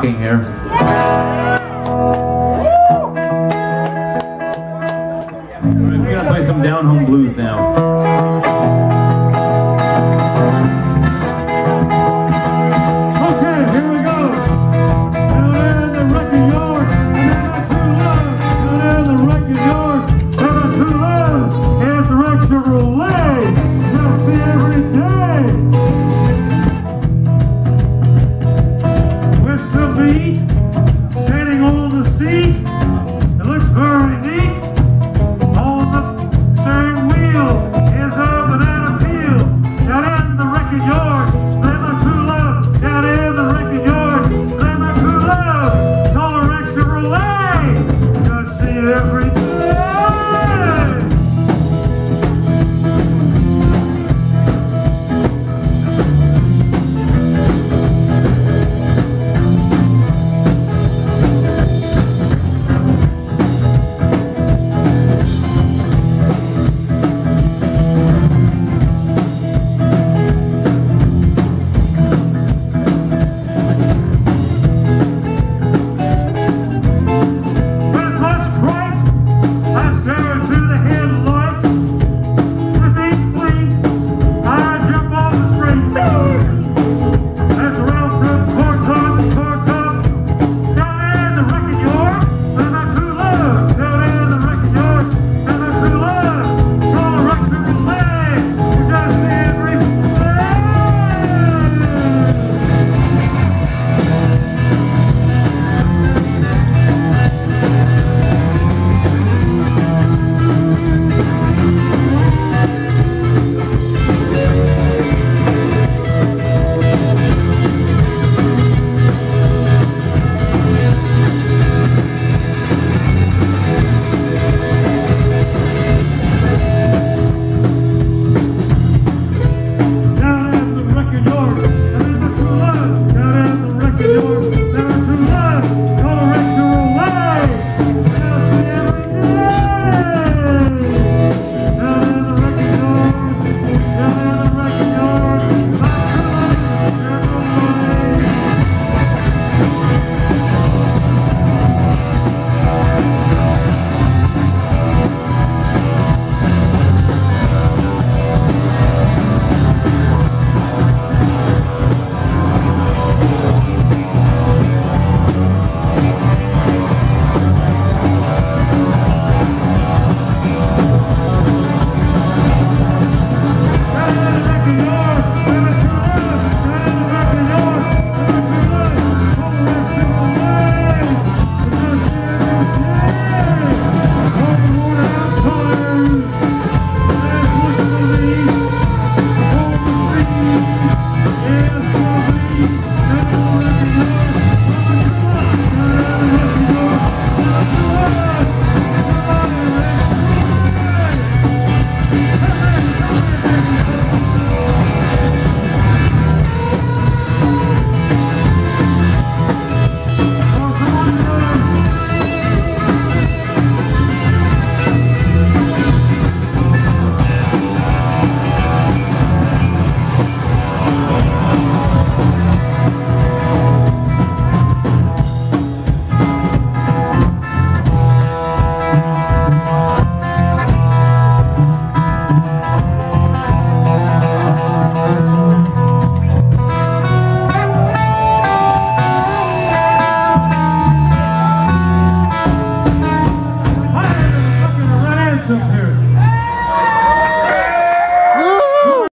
talking here. We're gonna play some down home blues now.